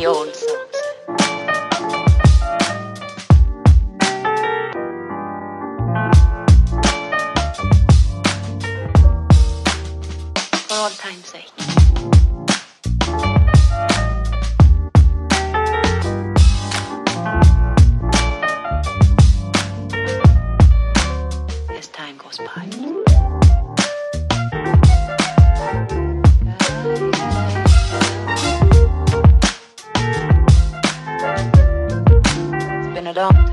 the old songs. For old time's sake. As time goes by. it up.